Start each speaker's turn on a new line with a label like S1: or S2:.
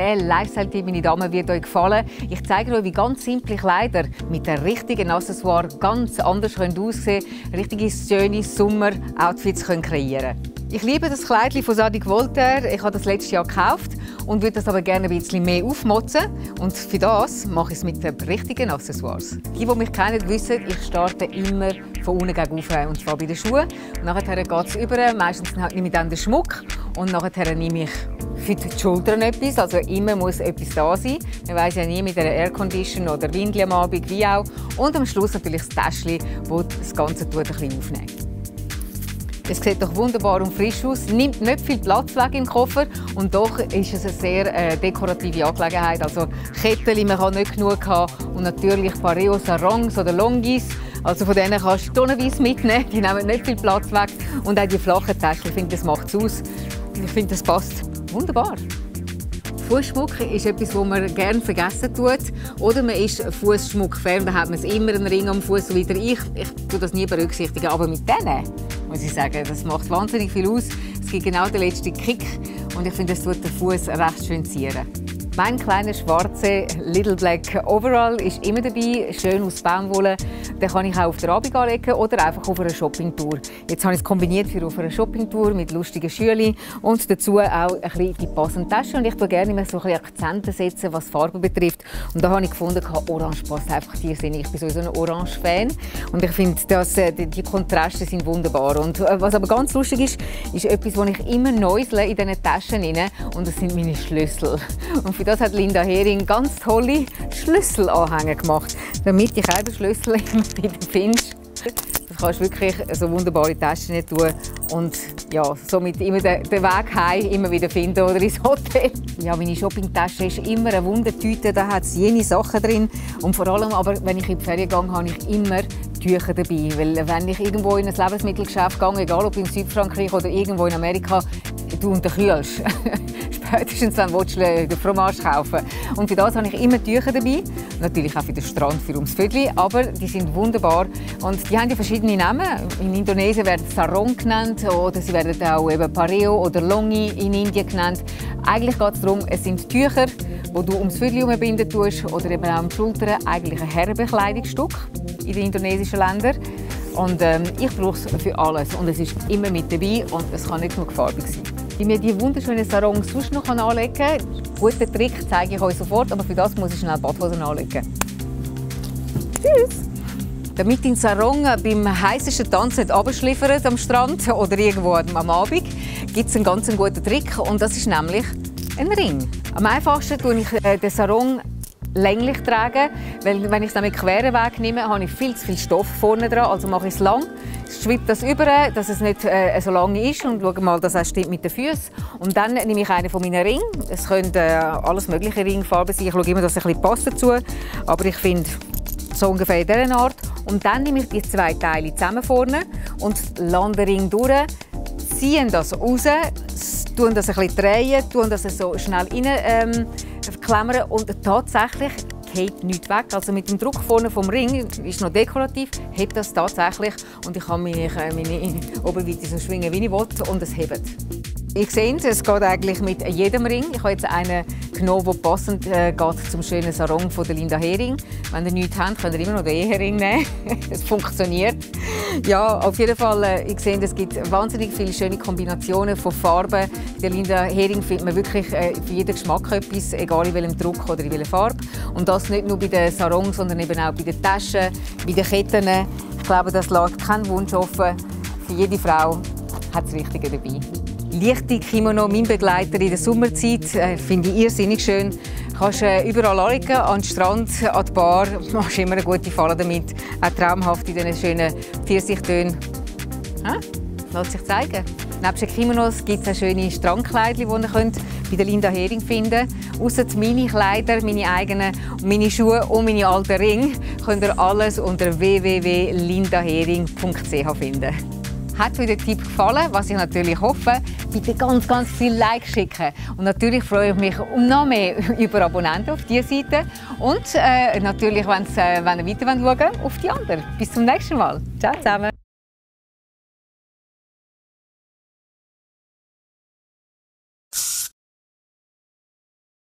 S1: Der Lifestyle-Tipp, meine Damen, wird euch gefallen. Ich zeige euch, wie ganz simple Kleider mit der richtigen Accessoire ganz anders aussehen können, richtige schöne Sommer-Outfits kreieren Ich liebe das Kleid von Sadig Voltaire. Ich habe das letztes Jahr gekauft und würde das aber gerne ein bisschen mehr aufmotzen. Und für das mache ich es mit den richtigen Accessoires. Die, die mich kennen, wissen, ich starte immer von unten gegen und zwar bei den Schuhen. Und nachher geht es über, meistens halt nehme ich dann den Schmuck und nachher nehme ich für die Schultern etwas, also immer muss etwas da sein. Man weiß ja nie mit einer Aircondition oder Windel am Abend, wie auch. Und am Schluss natürlich das Täschchen, das das Ganze ein bisschen aufnimmt. Es sieht doch wunderbar und frisch aus, nimmt nicht viel Platz weg im Koffer und doch ist es eine sehr äh, dekorative Angelegenheit. Also Kettchen, man kann nicht genug haben und natürlich Pareo, Sarongs oder Longis. Also von denen kannst du tonnenweise mitnehmen, die nehmen nicht viel Platz weg. Und auch die flachen Taschen, ich finde, das macht es aus. Ich finde, das passt wunderbar. Fußschmuck ist etwas, das man gerne vergessen tut. Oder man ist Fußschmuck fern, da hat man immer einen Ring am Fuß. Ich, ich tue das nie berücksichtigen. Aber mit denen muss ich sagen, das macht wahnsinnig viel aus. Es gibt genau den letzten Kick und ich finde, das tut den Fuß recht schön zieren. Mein kleiner schwarzer Little Black Overall ist immer dabei, schön aus Baumwolle. Den kann ich auch auf der Abend anlegen oder einfach auf einer Shoppingtour. Jetzt habe ich es kombiniert für auf einer Shoppingtour mit lustigen Schülen und dazu auch ein bisschen die passende Tasche. Und ich tue gerne immer so ein bisschen Akzente setzen, was Farbe betrifft. Und da habe ich gefunden, Orange passt einfach hier sind. Ich bin sowieso ein Orange-Fan und ich finde, dass äh, die Kontraste sind wunderbar. Und äh, was aber ganz lustig ist, ist etwas, was ich immer näusle in diesen Taschen rein, und das sind meine Schlüssel. Und für das hat Linda Hering ganz tolle Schlüsselanhänger gemacht, damit ich auch den Schlüssel immer wieder findest. Das kannst du wirklich so wunderbare Taschen tun und ja, somit immer den, den Weg heim immer wieder finden oder ins Hotel. Ja, meine Shoppingtasche ist immer eine Wundertüte, da hat es jene Sachen drin und vor allem aber, wenn ich in die Ferien gehe, habe ich immer Tücher dabei, weil wenn ich irgendwo in ein Lebensmittelgeschäft gehe, egal ob in Südfrankreich oder irgendwo in Amerika, du unterkühlst. Spätestens dann willst du den Fromage kaufen. Und für das habe ich immer Tücher dabei. Natürlich auch für den Strand, für ums Viertel. Aber die sind wunderbar. Und die haben ja verschiedene Namen. In Indonesien werden sie Sarong genannt. Oder sie werden auch eben Pareo oder Longi in Indien genannt. Eigentlich geht es darum, es sind Tücher, die du ums Viertel binden tust. Oder eben auch am Schultern. Eigentlich ein Herrenbekleidungsstück in den indonesischen Ländern. Und ähm, ich brauche es für alles. Und es ist immer mit dabei und es kann nicht nur farbig sein. Wie wir die wunderschönen Sarong sonst noch anlegen kann, guten Trick zeige ich euch sofort, aber für das muss ich schnell Badhosen anlegen. Tschüss! Damit dein Sarong beim heißesten Tanz nicht abschliffert am Strand oder irgendwo am Abend, gibt es einen ganz guten Trick und das ist nämlich ein Ring. Am einfachsten tue ich äh, den Sarong länglich tragen, weil wenn ich es mit queren Weg nehme, habe ich viel zu viel Stoff vorne dran, also mache ich es lang, schwippt das über, dass es nicht äh, so lang ist und schaue mal, dass es stimmt mit den Füßen. Und dann nehme ich einen von meinen Ringen. Es können äh, alles mögliche Ringfarben sein. Ich schaue immer, dass es ein bisschen passt dazu, aber ich finde so ungefähr in dieser Art. Und dann nehme ich die zwei Teile zusammen vorne und lande den Ring durch, ziehe das raus, tun das ein bisschen drehen, das so schnell rein ähm, klammern und tatsächlich geht nichts weg. Also mit dem Druck vorne vom Ring ist noch dekorativ, hebt das tatsächlich und ich kann meine, meine Oberweite so schwingen, wie ich will und es hebt. Ich sehe es, es geht eigentlich mit jedem Ring. Ich habe jetzt einen genommen, der passend äh, geht zum schönen Sarong von der Linda Hering. Wenn ihr nichts habt, könnt ihr immer noch den Ehering nehmen. es funktioniert. Ja, auf jeden Fall, äh, ich sehe, es gibt wahnsinnig viele schöne Kombinationen von Farben. Der Linda Hering findet man wirklich äh, für jeden Geschmack etwas, egal in welchem Druck oder in welcher Farbe. Und das nicht nur bei den Sarongs, sondern eben auch bei den Taschen, bei den Ketten. Ich glaube, das lässt keinen Wunsch offen. Für jede Frau hat das Richtige dabei. Leichte Kimono, mein Begleiter in der Sommerzeit, äh, finde ich irrsinnig schön. Du kannst äh, überall anlegen, an den Strand, an die Bar, du machst immer eine gute Falle damit. Auch traumhaft in diesen schönen Pfirsichtönen. Ja? Lässt sich zeigen. Neben den Kimonos gibt es auch schöne Strandkleidchen, die ihr könnt bei der Linda Hering finden könnt. Ausser meine Kleider, meine eigenen, meine Schuhe und meine alten Ringe könnt ihr alles unter www.lindahering.ch finden. Hat euch der Tipp gefallen, was ich natürlich hoffe, bitte ganz, ganz viele Likes schicken. Und natürlich freue ich mich um noch mehr über Abonnenten auf dieser Seite. Und äh, natürlich, äh, wenn ihr weiter schauen wollt, auf die anderen. Bis zum nächsten Mal. Ciao zusammen.